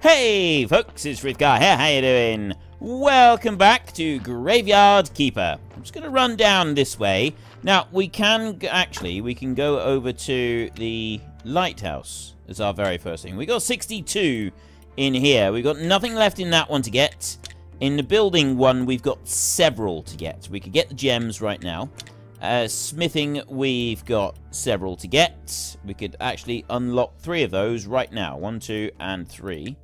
Hey folks, it's Frithgar here, how you doing? Welcome back to Graveyard Keeper. I'm just going to run down this way. Now, we can, actually, we can go over to the lighthouse as our very first thing. We got 62 in here. We've got nothing left in that one to get. In the building one, we've got several to get. We could get the gems right now. Uh, smithing, we've got several to get. We could actually unlock three of those right now. One, two, and three.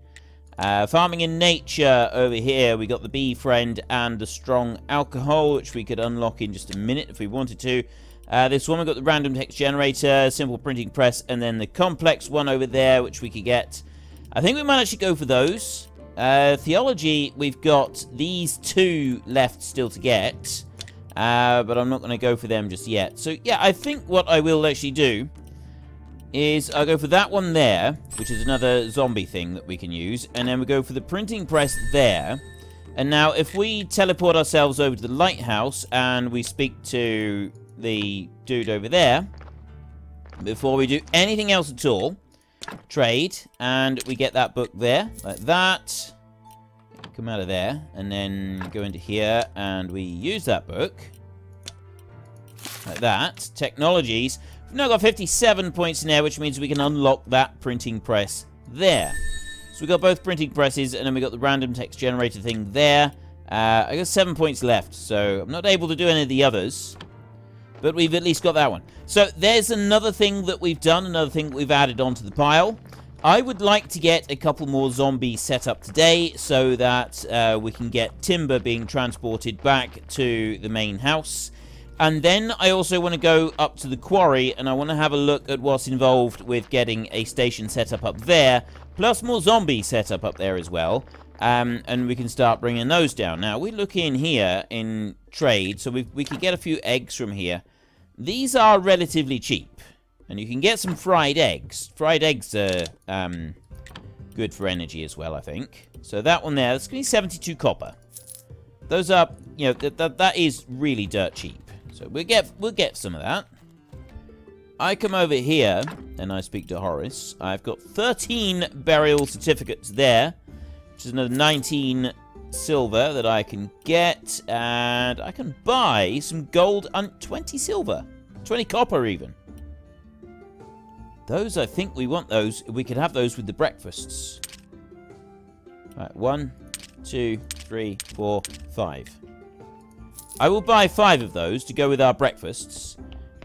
Uh, farming in nature over here, we got the bee friend and the strong alcohol, which we could unlock in just a minute if we wanted to. Uh, this one, we got the random text generator, simple printing press, and then the complex one over there, which we could get. I think we might actually go for those. Uh, theology, we've got these two left still to get. Uh, but I'm not going to go for them just yet. So, yeah, I think what I will actually do is I'll go for that one there, which is another zombie thing that we can use. And then we go for the printing press there. And now, if we teleport ourselves over to the lighthouse and we speak to the dude over there, before we do anything else at all, trade, and we get that book there, like that come out of there, and then go into here, and we use that book. Like that. Technologies. We've now got 57 points in there, which means we can unlock that printing press there. So we got both printing presses, and then we got the random text generator thing there. Uh, I got seven points left, so I'm not able to do any of the others. But we've at least got that one. So there's another thing that we've done, another thing we've added onto the pile. I would like to get a couple more zombies set up today so that uh, we can get timber being transported back to the main house. And then I also want to go up to the quarry and I want to have a look at what's involved with getting a station set up up there, plus more zombies set up up there as well. Um, and we can start bringing those down. Now, we look in here in trade, so we, we can get a few eggs from here. These are relatively cheap. And you can get some fried eggs. Fried eggs are um, good for energy as well, I think. So that one there, that's going to be 72 copper. Those are, you know, th th that is really dirt cheap. So we'll get, we'll get some of that. I come over here, and I speak to Horace. I've got 13 burial certificates there, which is another 19 silver that I can get, and I can buy some gold and 20 silver. 20 copper, even. Those, I think we want those. We could have those with the breakfasts. Right, one, two, three, four, five. I will buy five of those to go with our breakfasts.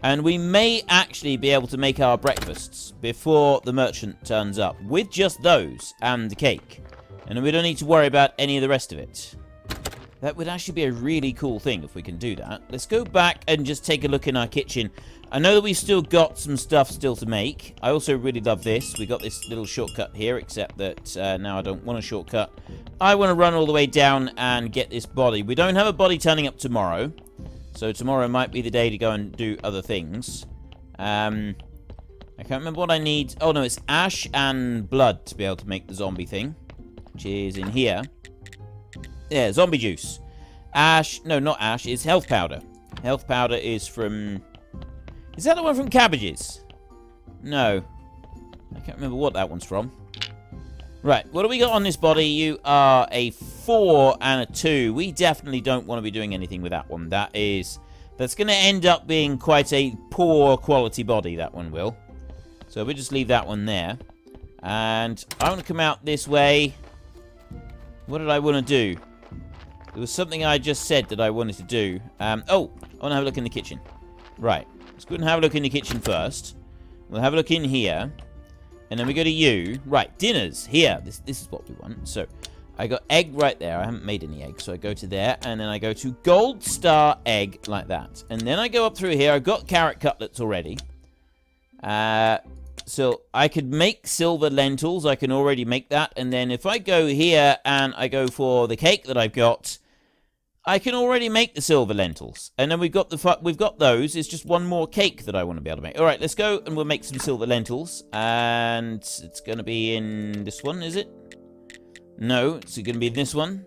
And we may actually be able to make our breakfasts before the merchant turns up. With just those and the cake. And we don't need to worry about any of the rest of it. That would actually be a really cool thing if we can do that. Let's go back and just take a look in our kitchen. I know that we've still got some stuff still to make. I also really love this. We got this little shortcut here, except that uh, now I don't want a shortcut. I want to run all the way down and get this body. We don't have a body turning up tomorrow. So tomorrow might be the day to go and do other things. Um, I can't remember what I need. Oh, no, it's ash and blood to be able to make the zombie thing. Which is in here. Yeah, zombie juice. Ash, no, not ash, it's health powder. Health powder is from... Is that the one from cabbages? No. I can't remember what that one's from. Right, what do we got on this body? You are a 4 and a 2. We definitely don't want to be doing anything with that one. That is... That's going to end up being quite a poor quality body, that one will. So we'll just leave that one there. And I want to come out this way. What did I want to do? There was something I just said that I wanted to do. Um, oh, I want to have a look in the kitchen. Right. Let's go and have a look in the kitchen first. We'll have a look in here. And then we go to you. Right, dinners. Here. This, this is what we want. So, I got egg right there. I haven't made any eggs. So I go to there. And then I go to gold star egg like that. And then I go up through here. I've got carrot cutlets already. Uh, so I could make silver lentils. I can already make that. And then if I go here and I go for the cake that I've got, I can already make the silver lentils. And then we've got the we've got those. It's just one more cake that I want to be able to make. All right, let's go and we'll make some silver lentils. And it's going to be in this one, is it? No, it's going to be in this one.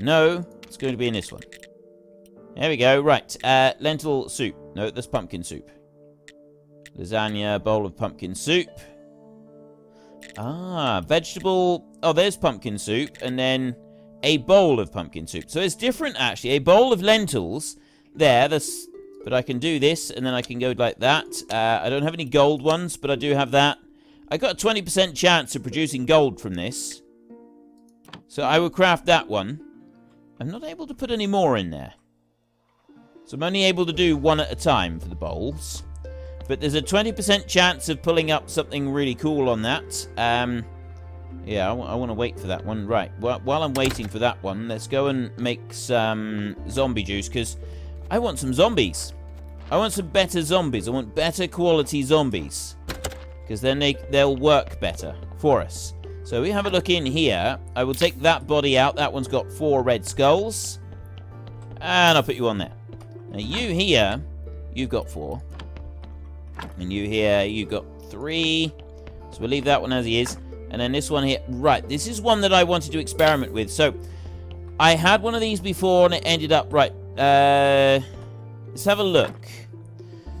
No, it's going to be in this one. There we go. Right, uh, lentil soup. No, that's pumpkin soup. Lasagna, bowl of pumpkin soup. Ah, vegetable. Oh, there's pumpkin soup, and then a bowl of pumpkin soup. So it's different, actually. A bowl of lentils. There, that's... But I can do this, and then I can go like that. Uh, I don't have any gold ones, but I do have that. I got a 20% chance of producing gold from this. So I will craft that one. I'm not able to put any more in there. So I'm only able to do one at a time for the bowls. But there's a 20% chance of pulling up something really cool on that. Um, yeah, I, want to wait for that one. Right, well, while I'm waiting for that one, let's go and make some zombie juice, because I want some zombies. I want some better zombies. I want better quality zombies. Because then they, they'll work better for us. So we have a look in here. I will take that body out. That one's got four red skulls. And I'll put you on there. Now you here, you've got four. And you here, you've got three. So we'll leave that one as he is. And then this one here. Right, this is one that I wanted to experiment with. So I had one of these before and it ended up... Right, uh, let's have a look.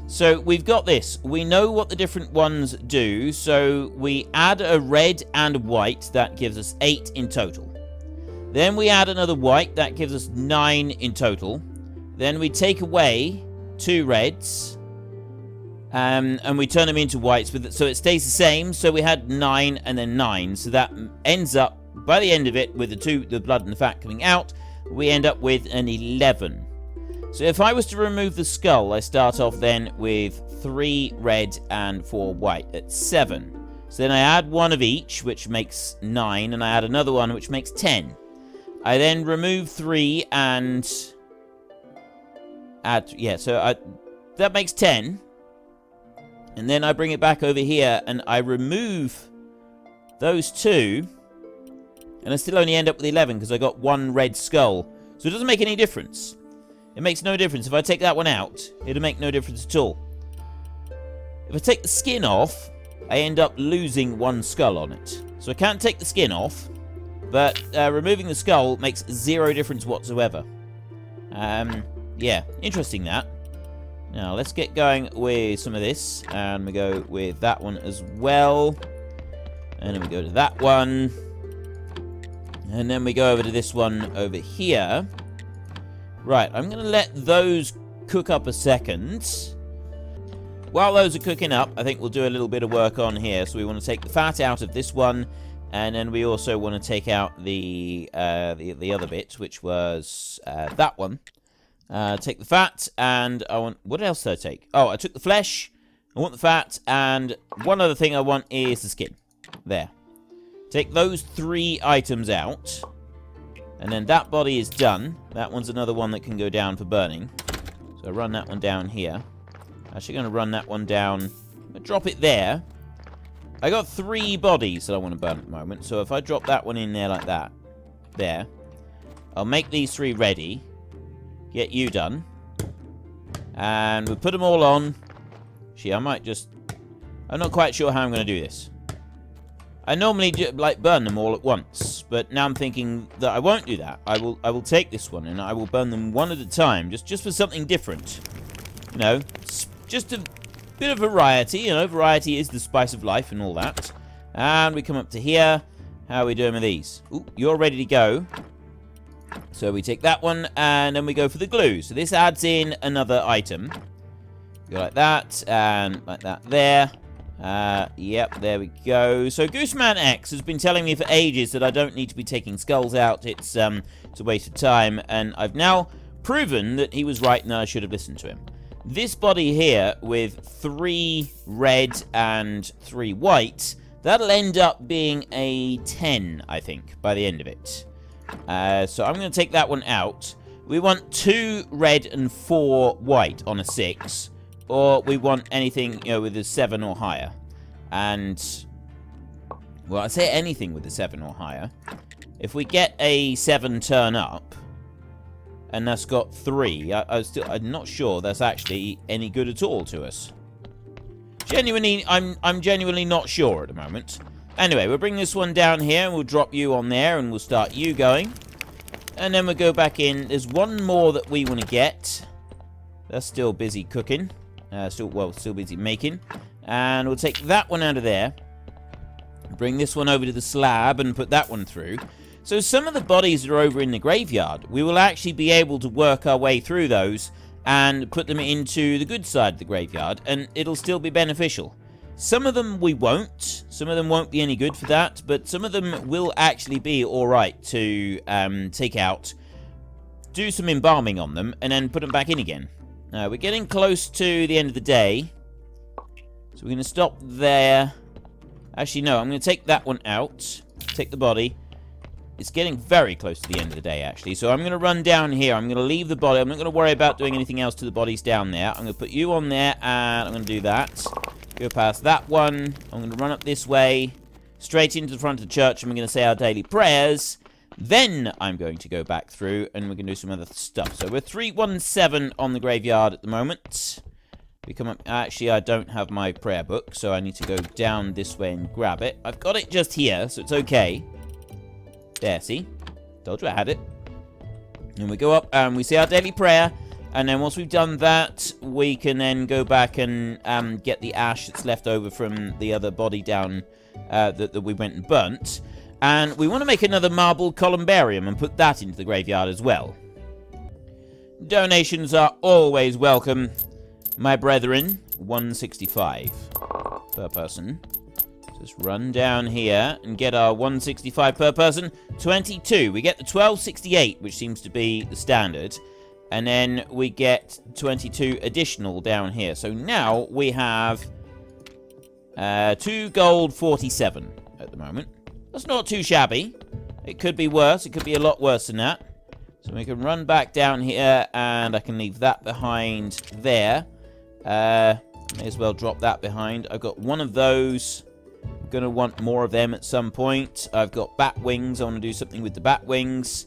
So we've got this. We know what the different ones do. So we add a red and white. That gives us eight in total. Then we add another white. That gives us nine in total. Then we take away two reds. Um, and we turn them into whites. With so it stays the same. So we had nine and then nine. So that ends up, by the end of it, with the two, the blood and the fat coming out, we end up with an 11. So if I was to remove the skull, I start off then with three red and four white at seven. So then I add one of each, which makes nine, and I add another one, which makes ten. I then remove three and add, yeah, so I, that makes ten. And then I bring it back over here and I remove those two. And I still only end up with 11 because I got one red skull. So it doesn't make any difference. It makes no difference. If I take that one out, it'll make no difference at all. If I take the skin off, I end up losing one skull on it. So I can't take the skin off, but uh, removing the skull makes zero difference whatsoever. Um, yeah, interesting that. Now, let's get going with some of this. And we go with that one as well. And then we go to that one. And then we go over to this one over here. Right, I'm going to let those cook up a second. While those are cooking up, I think we'll do a little bit of work on here. So we want to take the fat out of this one. And then we also want to take out the uh, the, the other bit, which was uh, that one. Uh, take the fat, and I want... What else did I take? Oh, I took the flesh. I want the fat, and one other thing I want is the skin. There. Take those three items out. And then that body is done. That one's another one that can go down for burning. So I run that one down here. Actually going to run that one down. drop it there. I got three bodies that I want to burn at the moment. So if I drop that one in there like that. There. I'll make these three ready. Get you done. And we'll put them all on. Gee, I might just... I'm not quite sure how I'm going to do this. I normally do, like burn them all at once, but now I'm thinking that I won't do that. I will I will take this one and I will burn them one at a time, just just for something different. You know, just a bit of variety. You know, variety is the spice of life and all that. And we come up to here. How are we doing with these? Ooh, you're ready to go. So we take that one and then we go for the glue. So this adds in another item. Go like that and like that there. Uh, yep, there we go. So Gooseman X has been telling me for ages that I don't need to be taking skulls out. It's, um, it's a waste of time. And I've now proven that he was right and I should have listened to him. This body here with three red and three white, that'll end up being a 10, I think, by the end of it. Uh, so I'm going to take that one out. We want two red and four white on a 6 or we want anything, you know, with a 7 or higher. And, well, I say anything with a 7 or higher. If we get a 7 turn up, and that's got 3, I, I still, I'm not sure that's actually any good at all to us. Genuinely, I'm, I'm genuinely not sure at the moment. Anyway, we'll bring this one down here, and we'll drop you on there, and we'll start you going. And then we'll go back in. There's one more that we want to get. That's still busy cooking. Uh, still, well, still busy making. And we'll take that one out of there. Bring this one over to the slab and put that one through. So some of the bodies are over in the graveyard, we will actually be able to work our way through those and put them into the good side of the graveyard, and it'll still be beneficial. Some of them we won't. Some of them won't be any good for that, but some of them will actually be alright to um, take out, do some embalming on them, and then put them back in again. Now, we're getting close to the end of the day, so we're going to stop there. Actually, no, I'm going to take that one out, take the body, it's getting very close to the end of the day, actually. So I'm going to run down here. I'm going to leave the body. I'm not going to worry about doing anything else to the bodies down there. I'm going to put you on there, and I'm going to do that. Go past that one. I'm going to run up this way, straight into the front of the church, and we're going to say our daily prayers. Then I'm going to go back through, and we're going to do some other stuff. So we're 317 on the graveyard at the moment. We come up... Actually, I don't have my prayer book, so I need to go down this way and grab it. I've got it just here, so it's okay. There, see? Told you I had it. And we go up and we say our daily prayer. And then once we've done that, we can then go back and um, get the ash that's left over from the other body down uh, that, that we went and burnt. And we want to make another marble columbarium and put that into the graveyard as well. Donations are always welcome, my brethren. 165 per person. Just run down here and get our 165 per person. 22. We get the 1268, which seems to be the standard. And then we get 22 additional down here. So now we have uh, 2 gold 47 at the moment. That's not too shabby. It could be worse. It could be a lot worse than that. So we can run back down here and I can leave that behind there. Uh, may as well drop that behind. I've got one of those going to want more of them at some point. I've got bat wings. I want to do something with the bat wings.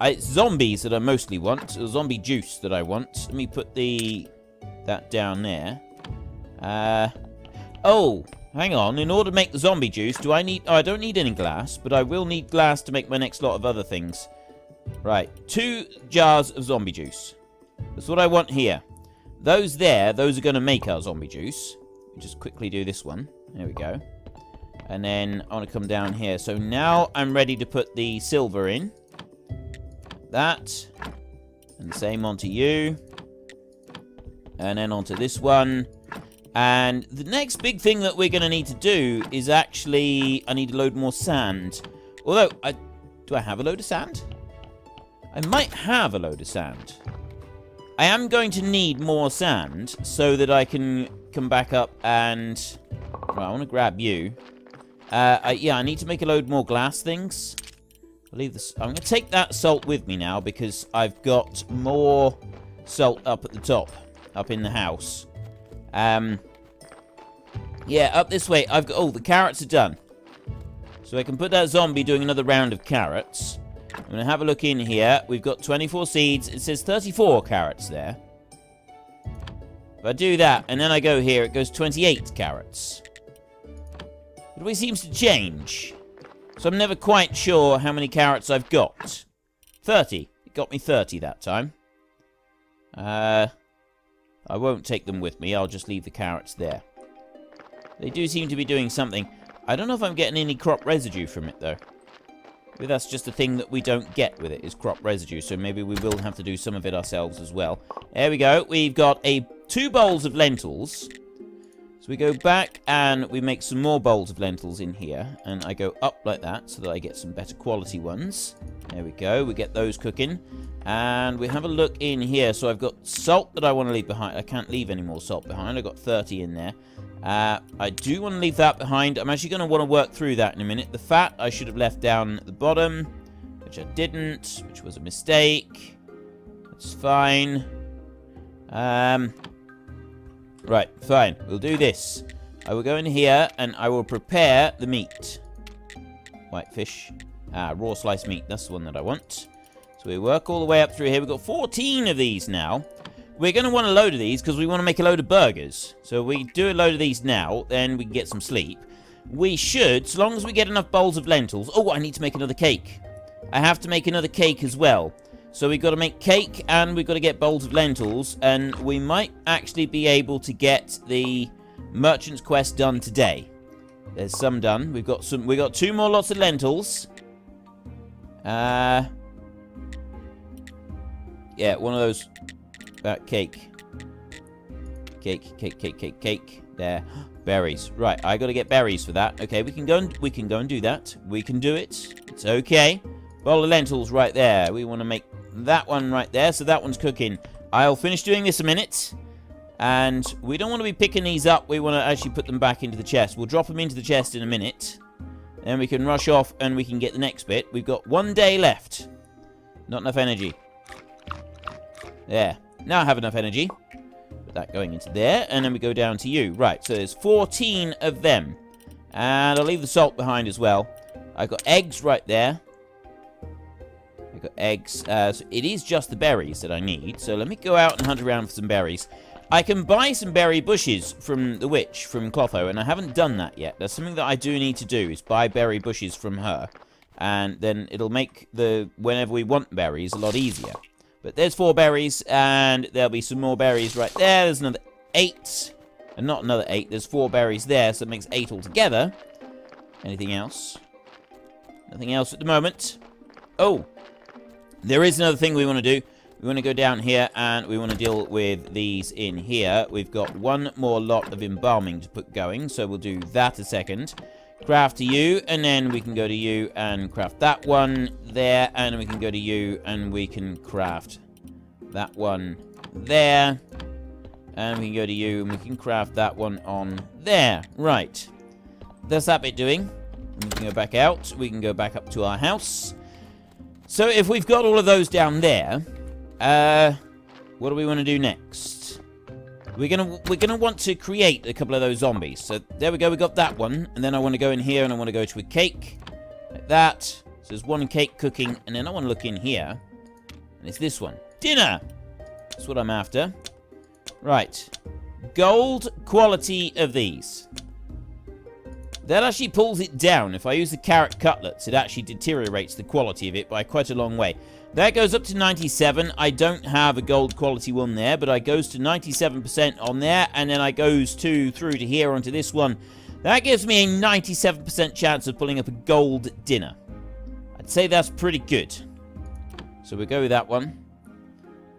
I, it's zombies that I mostly want. zombie juice that I want. Let me put the that down there. Uh, oh, hang on. In order to make the zombie juice, do I need... Oh, I don't need any glass, but I will need glass to make my next lot of other things. Right, two jars of zombie juice. That's what I want here. Those there, those are going to make our zombie juice. Just quickly do this one. There we go. And then I want to come down here. So now I'm ready to put the silver in. That. And the same onto you. And then onto this one. And the next big thing that we're going to need to do is actually... I need to load more sand. Although, I, do I have a load of sand? I might have a load of sand. I am going to need more sand so that I can come back up and... Well, I want to grab you. Uh, I, yeah, I need to make a load more glass things. I'll leave this. I'm going to take that salt with me now because I've got more salt up at the top, up in the house. Um, yeah, up this way. I've got. Oh, the carrots are done. So I can put that zombie doing another round of carrots. I'm going to have a look in here. We've got 24 seeds. It says 34 carrots there. If I do that, and then I go here, it goes 28 carrots. It always seems to change. So I'm never quite sure how many carrots I've got. 30. It got me 30 that time. Uh, I won't take them with me. I'll just leave the carrots there. They do seem to be doing something. I don't know if I'm getting any crop residue from it, though. Maybe that's just a thing that we don't get with it, is crop residue. So maybe we will have to do some of it ourselves as well. There we go. We've got a two bowls of lentils. So we go back and we make some more bowls of lentils in here. And I go up like that so that I get some better quality ones. There we go. We get those cooking. And we have a look in here. So I've got salt that I want to leave behind. I can't leave any more salt behind. I've got 30 in there. Uh, I do want to leave that behind. I'm actually going to want to work through that in a minute. The fat I should have left down at the bottom, which I didn't, which was a mistake. That's fine. Um, Right, fine. We'll do this. I will go in here and I will prepare the meat. Whitefish. Ah, raw sliced meat. That's the one that I want. So we work all the way up through here. We've got 14 of these now. We're going to want a load of these because we want to make a load of burgers. So we do a load of these now, then we can get some sleep. We should, so long as we get enough bowls of lentils. Oh, I need to make another cake. I have to make another cake as well. So we've got to make cake and we've got to get bowls of lentils. And we might actually be able to get the merchant's quest done today. There's some done. We've got some. We got two more lots of lentils. Uh. Yeah, one of those. Uh, cake. Cake, cake, cake, cake, cake. There. Berries. Right, I gotta get berries for that. Okay, we can go and we can go and do that. We can do it. It's okay. Bowl of lentils right there. We want to make that one right there, so that one's cooking. I'll finish doing this a minute. And we don't want to be picking these up. We want to actually put them back into the chest. We'll drop them into the chest in a minute. Then we can rush off and we can get the next bit. We've got one day left. Not enough energy. There. Now I have enough energy. Put that going into there. And then we go down to you. Right, so there's 14 of them. And I'll leave the salt behind as well. I've got eggs right there. I've got eggs. Uh, so it is just the berries that I need. So let me go out and hunt around for some berries. I can buy some berry bushes from the witch, from Clotho, and I haven't done that yet. That's something that I do need to do, is buy berry bushes from her. And then it'll make the, whenever we want berries, a lot easier. But there's four berries, and there'll be some more berries right there. There's another eight. And not another eight, there's four berries there, so it makes eight altogether. Anything else? Nothing else at the moment. Oh, there is another thing we want to do. We want to go down here and we want to deal with these in here. We've got one more lot of embalming to put going, so we'll do that a second. Craft to you, and then we can go to you and craft that one there, and we can go to you and we can craft that one there. And we can go to you and we can craft that one on there. Right. That's that bit doing. We can go back out. We can go back up to our house. So if we've got all of those down there, uh, what do we want to do next? We're gonna we're gonna want to create a couple of those zombies. So there we go. We got that one, and then I want to go in here and I want to go to a cake like that. So there's one cake cooking, and then I want to look in here, and it's this one, dinner. That's what I'm after. Right, gold quality of these. That actually pulls it down. If I use the carrot cutlets, it actually deteriorates the quality of it by quite a long way. That goes up to 97. I don't have a gold quality one there, but I goes to 97% on there, and then I goes to through to here onto this one. That gives me a 97% chance of pulling up a gold dinner. I'd say that's pretty good. So we go with that one.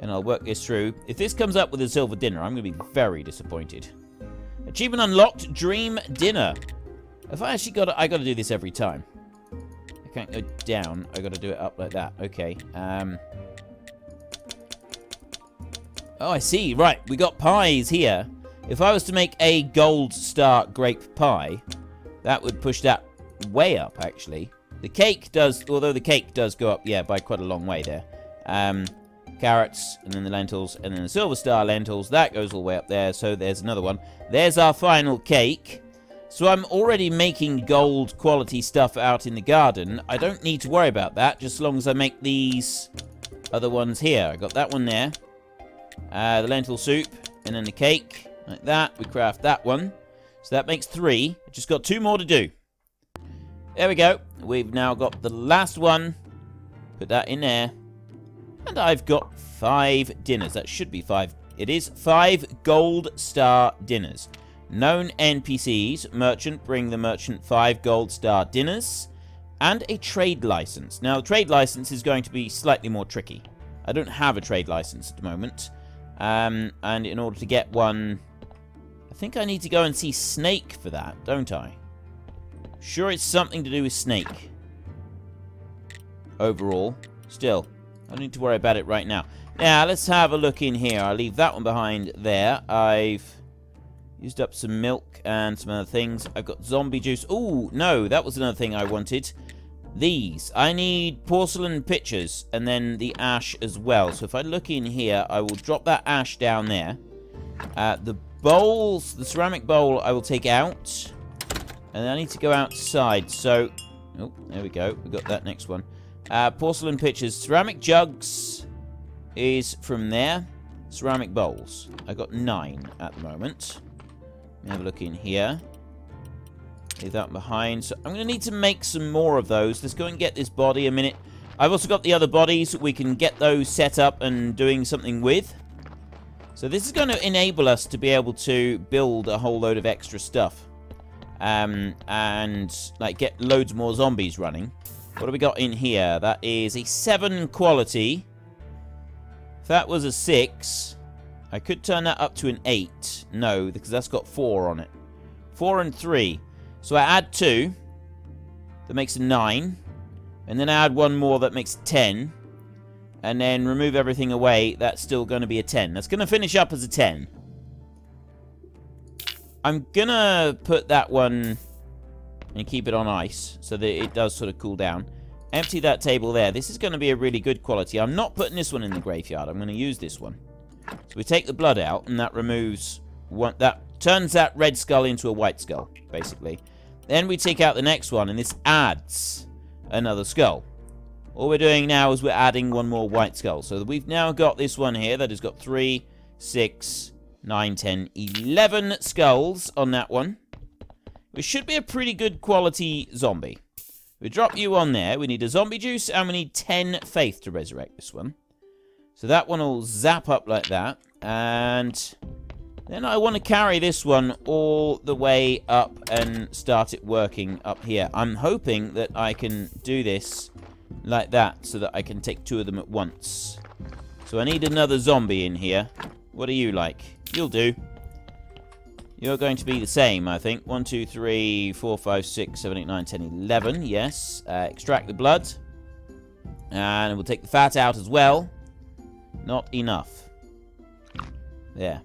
And I'll work this through. If this comes up with a silver dinner, I'm going to be very disappointed. Achievement unlocked, Dream Dinner. If I actually got to, I got to do this every time. I can't go down. I got to do it up like that. Okay. Um. Oh, I see. Right, we got pies here. If I was to make a gold star grape pie, that would push that way up, actually. The cake does, although the cake does go up, yeah, by quite a long way there. Um, carrots, and then the lentils, and then the silver star lentils. That goes all the way up there, so there's another one. There's our final cake. So I'm already making gold quality stuff out in the garden. I don't need to worry about that, just as long as I make these other ones here. I got that one there. Uh, the lentil soup, and then the cake, like that. We craft that one. So that makes three. Just got two more to do. There we go. We've now got the last one. Put that in there. And I've got five dinners. That should be five. It is five gold star dinners. Known NPCs, merchant, bring the merchant five gold star dinners, and a trade license. Now, the trade license is going to be slightly more tricky. I don't have a trade license at the moment, um, and in order to get one, I think I need to go and see Snake for that, don't I? Sure, it's something to do with Snake. Overall, still, I don't need to worry about it right now. Now, let's have a look in here. I'll leave that one behind there. I've Used up some milk and some other things. I've got zombie juice. Oh, no, that was another thing I wanted. These. I need porcelain pitchers and then the ash as well. So if I look in here, I will drop that ash down there. Uh, the bowls, the ceramic bowl, I will take out. And I need to go outside. So, oh, there we go. We got that next one. Uh, porcelain pitchers. Ceramic jugs is from there. Ceramic bowls. I got nine at the moment. Have a look in here. Leave that behind. So I'm going to need to make some more of those. Let's go and get this body a minute. I've also got the other bodies. We can get those set up and doing something with. So this is going to enable us to be able to build a whole load of extra stuff. um, and like get loads more zombies running. What do we got in here? That is a 7 quality. If that was a 6, I could turn that up to an 8. No, because that's got 4 on it. 4 and 3. So I add 2. That makes a 9. And then I add one more that makes 10. And then remove everything away. That's still going to be a 10. That's going to finish up as a 10. I'm going to put that one and keep it on ice so that it does sort of cool down. Empty that table there. This is going to be a really good quality. I'm not putting this one in the graveyard. I'm going to use this one. So we take the blood out, and that removes one. That turns that red skull into a white skull, basically. Then we take out the next one, and this adds another skull. All we're doing now is we're adding one more white skull. So we've now got this one here that has got three, six, nine, ten, eleven skulls on that one. Which should be a pretty good quality zombie. We drop you on there. We need a zombie juice and we need 10 faith to resurrect this one. So that one will zap up like that. And then I want to carry this one all the way up and start it working up here. I'm hoping that I can do this like that so that I can take two of them at once. So I need another zombie in here. What are you like? You'll do. You're going to be the same, I think. 1, 2, 3, 4, 5, 6, 7, 8, 9, 10, 11. Yes. Uh, extract the blood. And we'll take the fat out as well. Not enough. There.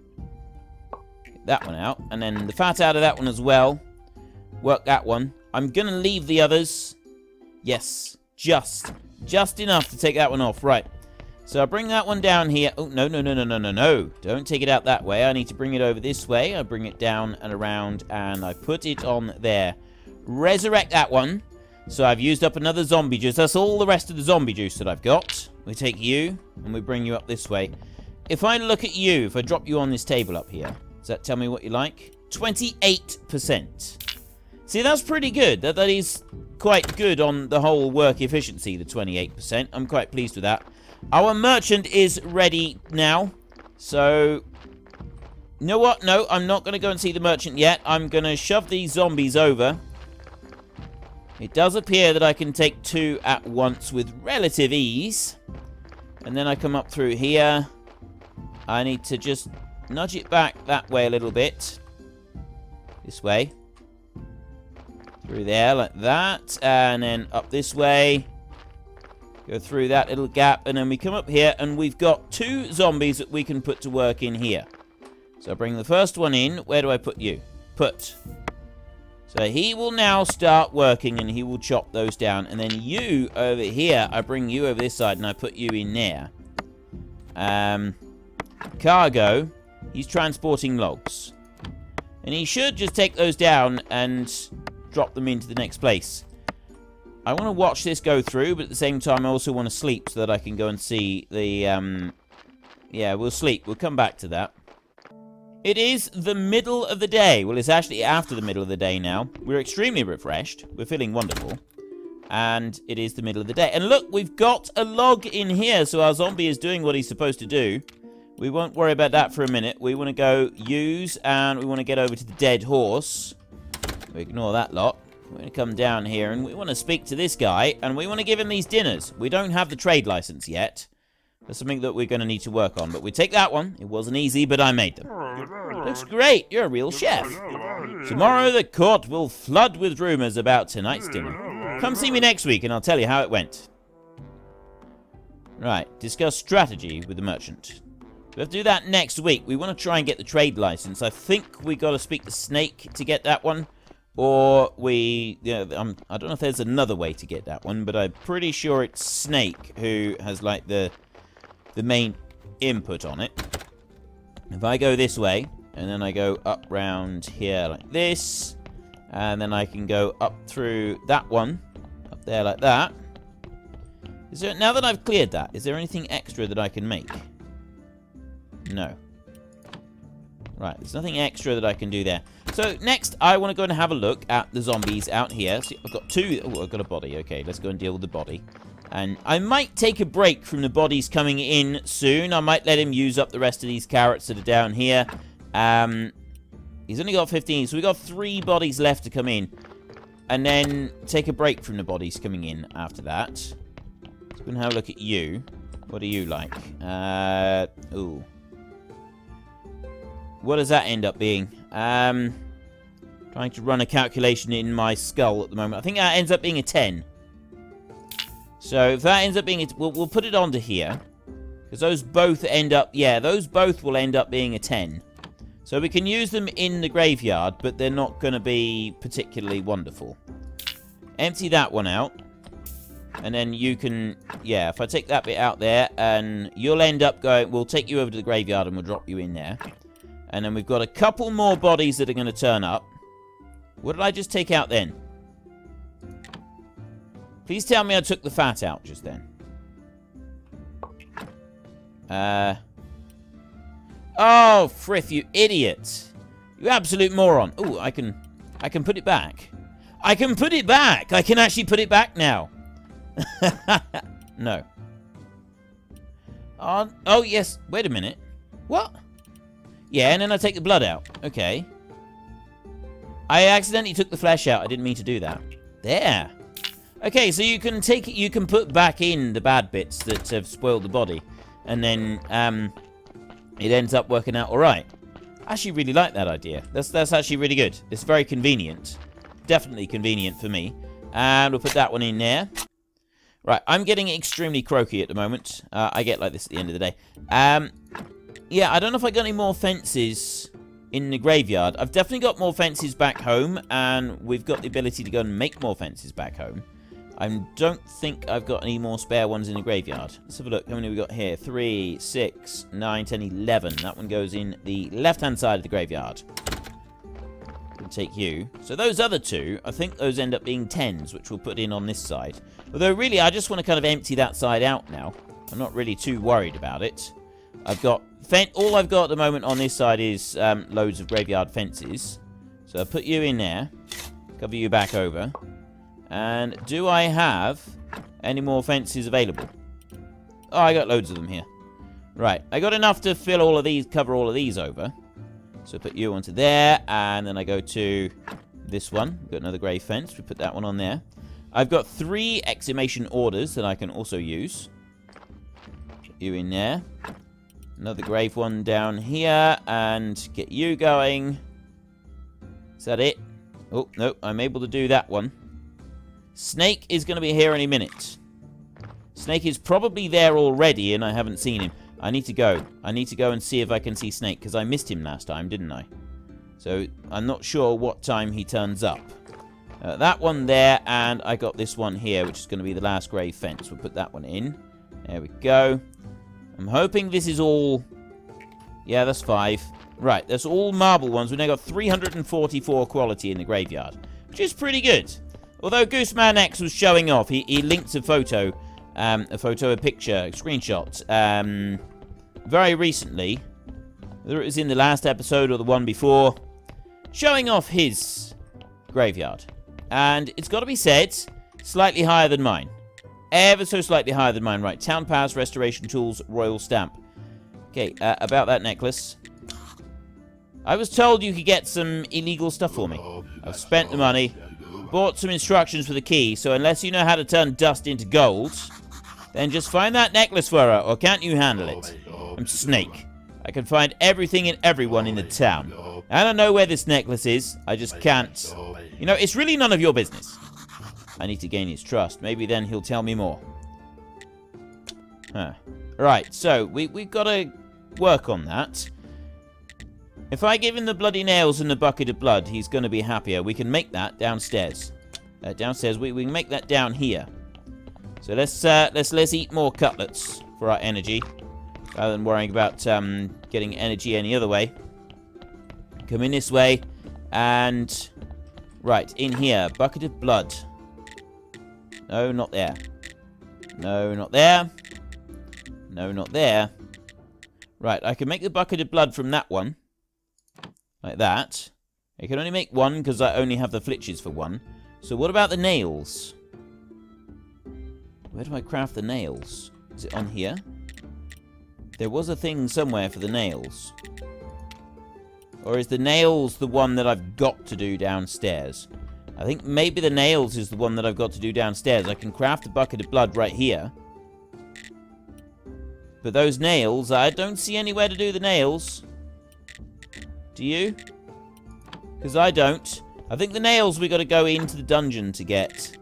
Get that one out. And then the fat out of that one as well. Work that one. I'm going to leave the others. Yes. Just. Just enough to take that one off. Right. So I bring that one down here. Oh, no, no, no, no, no, no, no. Don't take it out that way. I need to bring it over this way. I bring it down and around, and I put it on there. Resurrect that one. So I've used up another zombie juice. That's all the rest of the zombie juice that I've got. We take you, and we bring you up this way. If I look at you, if I drop you on this table up here, does that tell me what you like? 28%. See, that's pretty good. That, that is quite good on the whole work efficiency, the 28%. I'm quite pleased with that. Our merchant is ready now. So, you know what? No, I'm not going to go and see the merchant yet. I'm going to shove these zombies over. It does appear that I can take two at once with relative ease. And then I come up through here. I need to just nudge it back that way a little bit. This way. Through there like that. And then up this way. Go through that little gap, and then we come up here, and we've got two zombies that we can put to work in here. So I bring the first one in. Where do I put you? Put. So he will now start working, and he will chop those down. And then you over here, I bring you over this side, and I put you in there. Um, cargo, he's transporting logs. And he should just take those down and drop them into the next place. I want to watch this go through, but at the same time, I also want to sleep so that I can go and see the, um... Yeah, we'll sleep. We'll come back to that. It is the middle of the day. Well, it's actually after the middle of the day now. We're extremely refreshed. We're feeling wonderful. And it is the middle of the day. And look, we've got a log in here, so our zombie is doing what he's supposed to do. We won't worry about that for a minute. We want to go use, and we want to get over to the dead horse. We ignore that lot. We're going to come down here and we want to speak to this guy and we want to give him these dinners. We don't have the trade license yet. That's something that we're going to need to work on. But we take that one. It wasn't easy, but I made them. Looks great. You're a real chef. Tomorrow the court will flood with rumors about tonight's dinner. Come see me next week and I'll tell you how it went. Right. Discuss strategy with the merchant. We have to do that next week. We want to try and get the trade license. I think we got to speak to Snake to get that one. Or we, Yeah, I'm, um, I don't know if there's another way to get that one, but I'm pretty sure it's Snake who has like the the main input on it. If I go this way, and then I go up round here like this, and then I can go up through that one, up there like that. Is there, now that I've cleared that, is there anything extra that I can make? No. Right, there's nothing extra that I can do there. So, next, I want to go and have a look at the zombies out here. See, I've got two... Oh, I've got a body. Okay, let's go and deal with the body. And I might take a break from the bodies coming in soon. I might let him use up the rest of these carrots that are down here. Um, He's only got 15, so we've got three bodies left to come in. And then take a break from the bodies coming in after that. So going to have a look at you. What do you like? Uh, ooh. What does that end up being? Um, trying to run a calculation in my skull at the moment. I think that ends up being a 10. So if that ends up being, we'll, we'll put it onto here. Because those both end up, yeah, those both will end up being a 10. So we can use them in the graveyard, but they're not going to be particularly wonderful. Empty that one out. And then you can, yeah, if I take that bit out there, and you'll end up going, we'll take you over to the graveyard and we'll drop you in there. And then we've got a couple more bodies that are going to turn up. What did I just take out then? Please tell me I took the fat out just then. Uh... Oh, Frith, you idiot. You absolute moron. Oh, I can... I can put it back. I can put it back! I can actually put it back now. no. Oh, oh, yes. Wait a minute. What? Yeah, and then I take the blood out. Okay. I accidentally took the flesh out. I didn't mean to do that. There. Okay, so you can take it, you can put back in the bad bits that have spoiled the body. And then, um, it ends up working out alright. I actually really like that idea. That's, that's actually really good. It's very convenient. Definitely convenient for me. And we'll put that one in there. Right, I'm getting extremely croaky at the moment. Uh, I get like this at the end of the day. Um, yeah, I don't know if I got any more fences in the graveyard. I've definitely got more fences back home, and we've got the ability to go and make more fences back home. I don't think I've got any more spare ones in the graveyard. Let's have a look. How many we got here? 3, 6, 9, 10, 11. That one goes in the left-hand side of the graveyard. We'll take you. So those other two, I think those end up being 10s, which we'll put in on this side. Although, really, I just want to kind of empty that side out now. I'm not really too worried about it. I've got... All I've got at the moment on this side is um, loads of graveyard fences. So I'll put you in there. Cover you back over. And do I have any more fences available? Oh, I got loads of them here. Right, I got enough to fill all of these, cover all of these over. So put you onto there, and then I go to this one. We've got another grey fence. We put that one on there. I've got three exhumation orders that I can also use. Put you in there. Another grave one down here, and get you going. Is that it? Oh, no, I'm able to do that one. Snake is going to be here any minute. Snake is probably there already and I haven't seen him. I need to go. I need to go and see if I can see Snake because I missed him last time, didn't I? So I'm not sure what time he turns up. Uh, that one there, and I got this one here, which is going to be the last grey fence. We'll put that one in. There we go. I'm hoping this is all... Yeah, that's five. Right, that's all marble ones. We've now got 344 quality in the graveyard, which is pretty good. Although Gooseman X was showing off, he, he linked a photo, um, a photo, a picture, a screenshot, um, very recently. Whether it was in the last episode or the one before, showing off his graveyard. And it's got to be said, slightly higher than mine. Ever so slightly higher than mine. Right, Town Pass Restoration Tools Royal Stamp. Okay, uh, about that necklace. I was told you could get some illegal stuff for me. I've spent the money bought some instructions for the key, so unless you know how to turn dust into gold, then just find that necklace for her, or can't you handle it? I'm Snake. I can find everything and everyone in the town. And I don't know where this necklace is, I just can't. You know, it's really none of your business. I need to gain his trust. Maybe then he'll tell me more. Huh. Right, so we, we've got to work on that. If I give him the bloody nails and the bucket of blood, he's going to be happier. We can make that downstairs. Uh, downstairs, we, we can make that down here. So let's uh, let's let's eat more cutlets for our energy, rather than worrying about um, getting energy any other way. Come in this way, and right in here, bucket of blood. No, not there. No, not there. No, not there. Right, I can make the bucket of blood from that one. Like that. I can only make one because I only have the flitches for one. So what about the nails? Where do I craft the nails? Is it on here? There was a thing somewhere for the nails. Or is the nails the one that I've got to do downstairs? I think maybe the nails is the one that I've got to do downstairs. I can craft a bucket of blood right here. But those nails, I don't see anywhere to do the nails. Do you? Because I don't. I think the nails we got to go into the dungeon to get.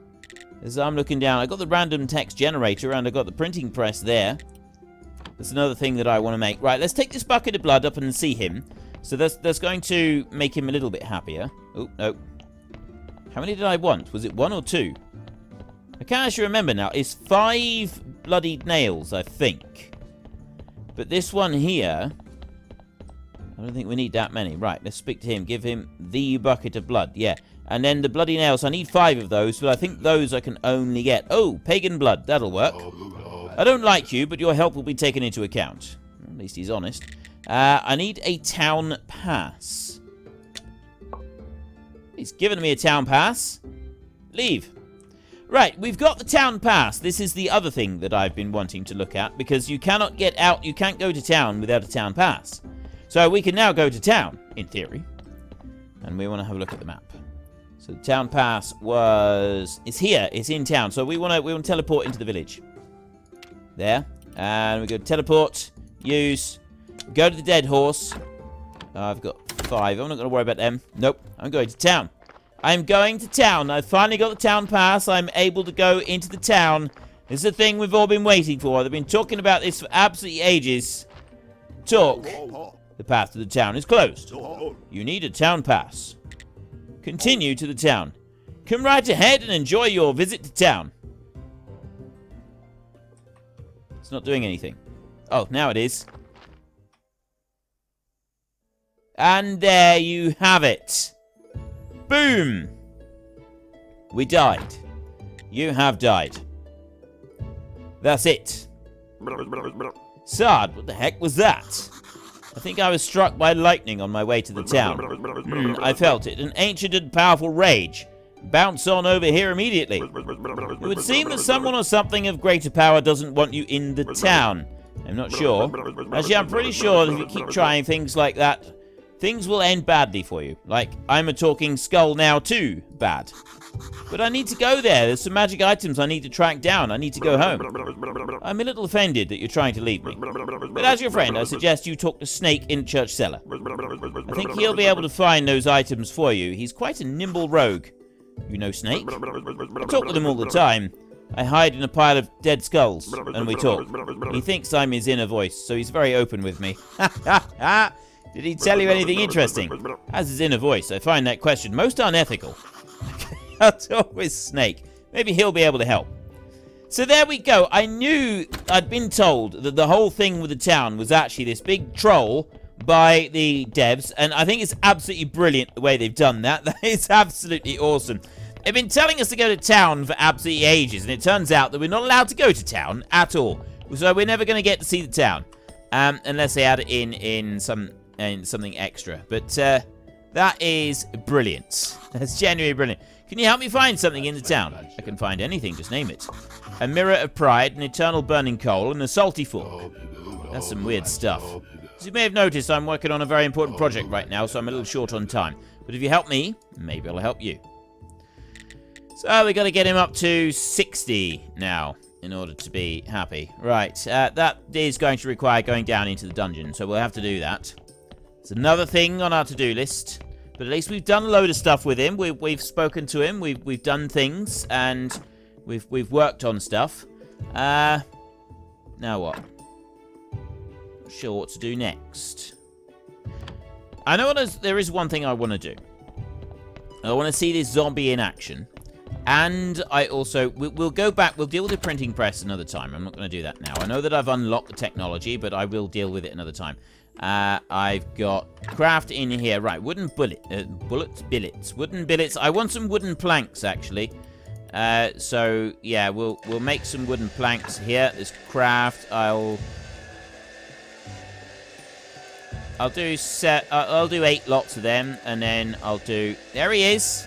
As I'm looking down, I got the random text generator and I got the printing press there. That's another thing that I want to make. Right, let's take this bucket of blood up and see him. So that's, that's going to make him a little bit happier. Oh, no. How many did I want? Was it one or two? I can't actually remember now. It's five bloodied nails, I think. But this one here... I don't think we need that many. Right, let's speak to him. Give him the bucket of blood. Yeah. And then the bloody nails. I need five of those, but I think those I can only get. Oh, pagan blood. That'll work. I don't like you, but your help will be taken into account. At least he's honest. Uh, I need a town pass. He's given me a town pass. Leave. Right, we've got the town pass. This is the other thing that I've been wanting to look at, because you cannot get out, you can't go to town without a town pass. So we can now go to town, in theory. And we want to have a look at the map. So the town pass was... It's here, it's in town. So we want to we want to teleport into the village. There. And we go teleport, use, go to the dead horse. I've got five. I'm not going to worry about them. Nope. I'm going to town. I'm going to town. I've finally got the town pass. I'm able to go into the town. This is the thing we've all been waiting for. They've been talking about this for absolutely ages. Talk. The path to the town is closed. Oh, oh. You need a town pass. Continue to the town. Come right ahead and enjoy your visit to town. It's not doing anything. Oh, now it is. And there you have it. Boom! We died. You have died. That's it. Sard, what the heck was that? I think I was struck by lightning on my way to the town. Hmm, I felt it, an ancient and powerful rage. Bounce on over here immediately. It would seem that someone or something of greater power doesn't want you in the town. I'm not sure. Actually, I'm pretty sure that if you keep trying things like that, things will end badly for you. Like, I'm a talking skull now too bad. But I need to go there. There's some magic items I need to track down. I need to go home. I'm a little offended that you're trying to leave me. But as your friend, I suggest you talk to Snake in Church Cellar. I think he'll be able to find those items for you. He's quite a nimble rogue. You know Snake? I talk with him all the time. I hide in a pile of dead skulls, and we talk. He thinks I'm his inner voice, so he's very open with me. Ha ha ha! Did he tell you anything interesting? As his inner voice, I find that question most unethical. I'll talk with Snake. Maybe he'll be able to help. So there we go. I knew I'd been told that the whole thing with the town was actually this big troll by the devs, and I think it's absolutely brilliant the way they've done that. That is absolutely awesome. They've been telling us to go to town for absolutely ages, and it turns out that we're not allowed to go to town at all. So we're never going to get to see the town, um, unless they add it in in some in something extra. But uh, that is brilliant. That's genuinely brilliant. Can you help me find something in the town? I can find anything, just name it. A mirror of pride, an eternal burning coal, and a salty fork. That's some weird stuff. As you may have noticed, I'm working on a very important project right now, so I'm a little short on time. But if you help me, maybe I'll help you. So we got to get him up to 60 now in order to be happy. Right, uh, that is going to require going down into the dungeon, so we'll have to do that. It's another thing on our to-do list. But at least we've done a load of stuff with him. We've, we've spoken to him. We've, we've done things. And we've, we've worked on stuff. Uh, now what? Not sure what to do next. I know there is one thing I want to do. I want to see this zombie in action. And I also, we'll go back, we'll deal with the printing press another time. I'm not going to do that now. I know that I've unlocked the technology, but I will deal with it another time. Uh, I've got craft in here. Right, wooden bullet, uh, bullets, billets, wooden billets. I want some wooden planks, actually. Uh, so, yeah, we'll we'll make some wooden planks here. This craft, I'll... I'll do set. Uh, I'll do eight lots of them, and then I'll do. There he is.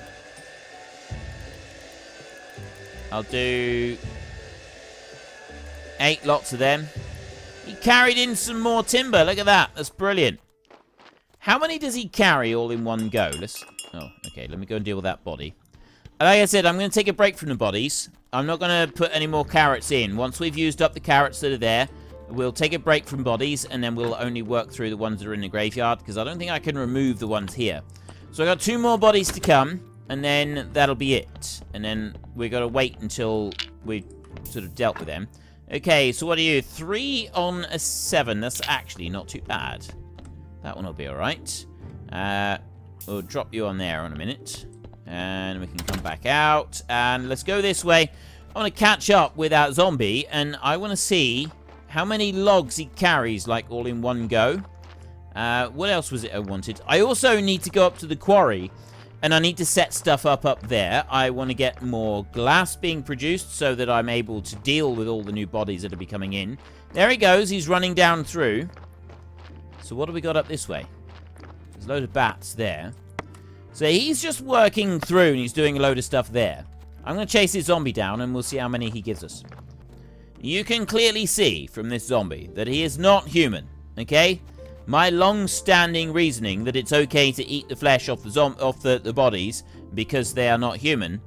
I'll do eight lots of them. He carried in some more timber. Look at that. That's brilliant. How many does he carry all in one go? Let's... Oh, okay. Let me go and deal with that body. Like I said, I'm going to take a break from the bodies. I'm not going to put any more carrots in. Once we've used up the carrots that are there, we'll take a break from bodies, and then we'll only work through the ones that are in the graveyard, because I don't think I can remove the ones here. So i got two more bodies to come, and then that'll be it. And then we've got to wait until we've sort of dealt with them. Okay, so what are you? Three on a seven. That's actually not too bad. That one will be alright. Uh, we'll drop you on there in a minute. And we can come back out. And let's go this way. I want to catch up with that zombie. And I want to see how many logs he carries, like, all in one go. Uh, what else was it I wanted? I also need to go up to the quarry and I need to set stuff up up there. I want to get more glass being produced so that I'm able to deal with all the new bodies that are be coming in. There he goes. He's running down through. So what do we got up this way? There's a load of bats there. So he's just working through and he's doing a load of stuff there. I'm going to chase this zombie down and we'll see how many he gives us. You can clearly see from this zombie that he is not human, okay? My long-standing reasoning that it's okay to eat the flesh off the off the, the bodies because they are not human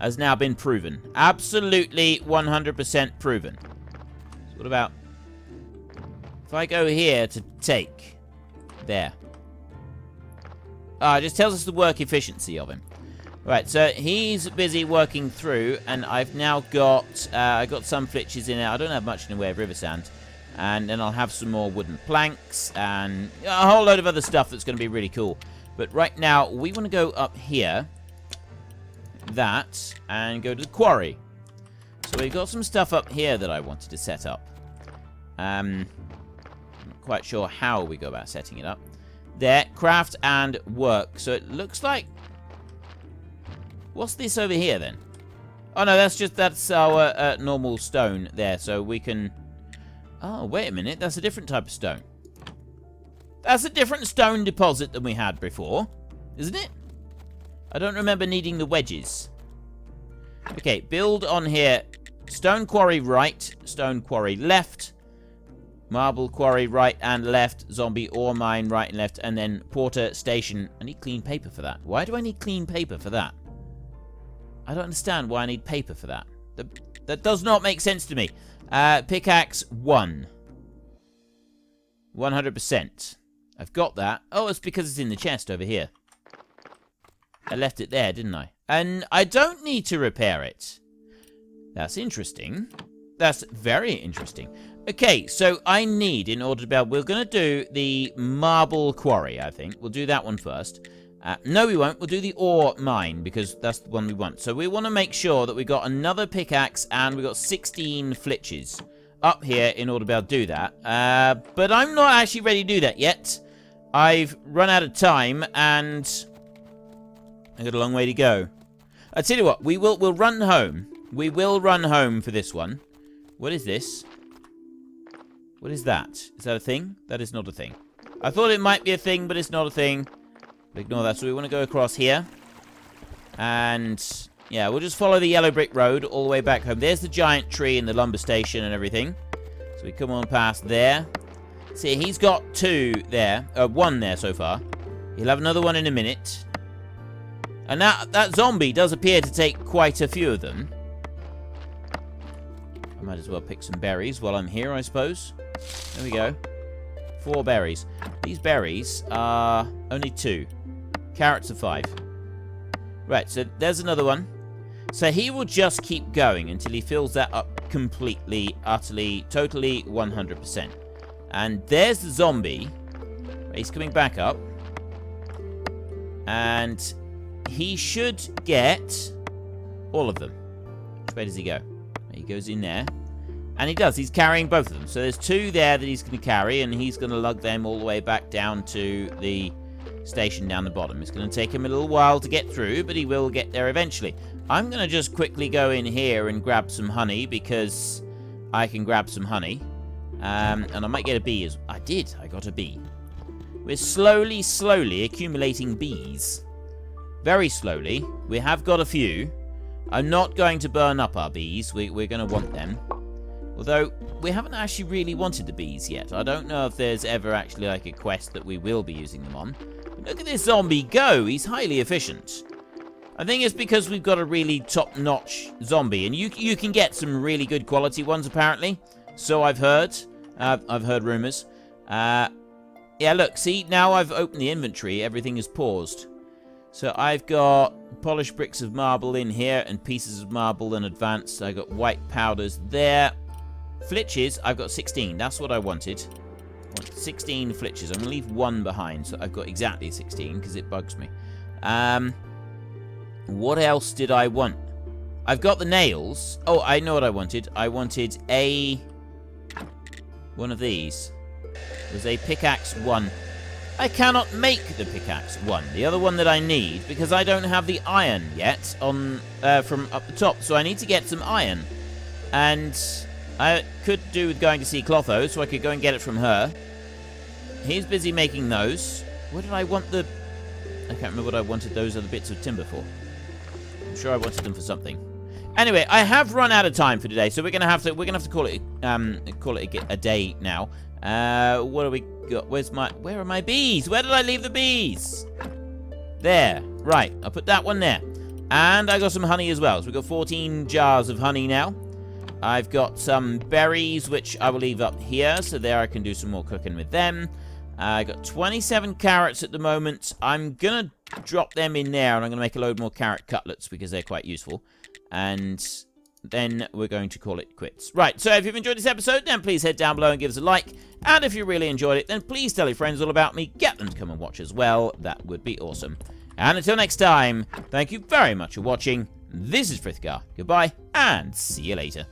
has now been proven. Absolutely 100% proven. So what about... If I go here to take... There. Ah, it just tells us the work efficiency of him. Right, so he's busy working through, and I've now got... Uh, I got some flitches in there. I don't have much in the way of river sand. And then I'll have some more wooden planks and a whole load of other stuff that's going to be really cool. But right now, we want to go up here. That. And go to the quarry. So we've got some stuff up here that I wanted to set up. Um, I'm not quite sure how we go about setting it up. There. Craft and work. So it looks like... What's this over here then? Oh no, that's just, that's our uh, normal stone there. So we can Oh, wait a minute. That's a different type of stone. That's a different stone deposit than we had before, isn't it? I don't remember needing the wedges. Okay, build on here. Stone quarry right, stone quarry left, marble quarry right and left, zombie ore mine right and left, and then porter station. I need clean paper for that. Why do I need clean paper for that? I don't understand why I need paper for that. That, that does not make sense to me. Uh, pickaxe 1. 100%. I've got that. Oh, it's because it's in the chest over here. I left it there, didn't I? And I don't need to repair it. That's interesting. That's very interesting. Okay, so I need, in order to be able... We're going to do the marble quarry, I think. We'll do that one first. Uh, no, we won't. We'll do the ore mine, because that's the one we want. So we want to make sure that we got another pickaxe, and we got 16 flitches up here in order to be able to do that. Uh, but I'm not actually ready to do that yet. I've run out of time, and I've got a long way to go. I tell you what, we will we'll run home. We will run home for this one. What is this? What is that? Is that a thing? That is not a thing. I thought it might be a thing, but it's not a thing. Ignore that. So we want to go across here. And, yeah, we'll just follow the yellow brick road all the way back home. There's the giant tree and the lumber station and everything. So we come on past there. See, he's got two there. Uh, one there so far. He'll have another one in a minute. And that, that zombie does appear to take quite a few of them. I might as well pick some berries while I'm here, I suppose. There we go. Four berries. These berries are only two. Carrots are five. Right, so there's another one. So he will just keep going until he fills that up completely, utterly, totally 100%. And there's the zombie. He's coming back up. And he should get all of them. Way does he go? He goes in there. And he does. He's carrying both of them. So there's two there that he's going to carry, and he's going to lug them all the way back down to the station down the bottom. It's going to take him a little while to get through, but he will get there eventually. I'm going to just quickly go in here and grab some honey because I can grab some honey. Um, and I might get a bee as I did. I got a bee. We're slowly, slowly accumulating bees. Very slowly. We have got a few. I'm not going to burn up our bees. We, we're going to want them. Although, we haven't actually really wanted the bees yet. I don't know if there's ever actually like a quest that we will be using them on. Look at this zombie go. He's highly efficient. I think it's because we've got a really top-notch zombie. And you, you can get some really good quality ones, apparently. So I've heard. Uh, I've heard rumors. Uh, yeah, look. See, now I've opened the inventory. Everything is paused. So I've got polished bricks of marble in here and pieces of marble and advanced. I got white powders there. Flitches, I've got 16. That's what I wanted. I want 16 flitches. I'm going to leave one behind, so I've got exactly 16 because it bugs me. Um, what else did I want? I've got the nails. Oh, I know what I wanted. I wanted a... One of these. It was a pickaxe one. I cannot make the pickaxe one. The other one that I need, because I don't have the iron yet on uh, from up the top. So I need to get some iron. And I could do with going to see Clotho, so I could go and get it from her. He's busy making those. What did I want the... I can't remember what I wanted those other bits of timber for. I'm sure I wanted them for something. Anyway, I have run out of time for today, so we're gonna have to we're gonna have to call it um call it a, a day now. Uh, what do we got? Where's my where are my bees? Where did I leave the bees? There, right. I'll put that one there, and I got some honey as well. So we've got 14 jars of honey now. I've got some berries, which I will leave up here, so there I can do some more cooking with them. Uh, I got 27 carrots at the moment. I'm going to drop them in there, and I'm going to make a load more carrot cutlets because they're quite useful. And then we're going to call it quits. Right, so if you've enjoyed this episode, then please head down below and give us a like. And if you really enjoyed it, then please tell your friends all about me. Get them to come and watch as well. That would be awesome. And until next time, thank you very much for watching. This is Frithgar. Goodbye, and see you later.